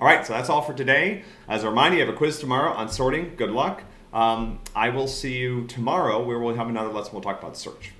All right, so that's all for today. As a reminder, you have a quiz tomorrow on sorting. Good luck. Um, I will see you tomorrow where we'll have another lesson. We'll talk about search.